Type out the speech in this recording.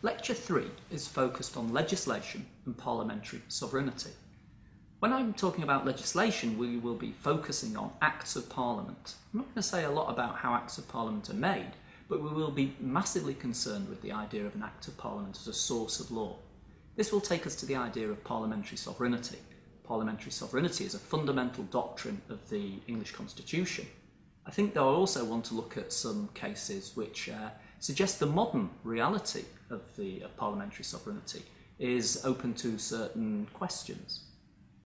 Lecture 3 is focused on legislation and parliamentary sovereignty. When I'm talking about legislation, we will be focusing on Acts of Parliament. I'm not going to say a lot about how Acts of Parliament are made, but we will be massively concerned with the idea of an Act of Parliament as a source of law. This will take us to the idea of parliamentary sovereignty. Parliamentary sovereignty is a fundamental doctrine of the English Constitution. I think they'll also want to look at some cases which uh, suggest the modern reality of the of parliamentary sovereignty is open to certain questions.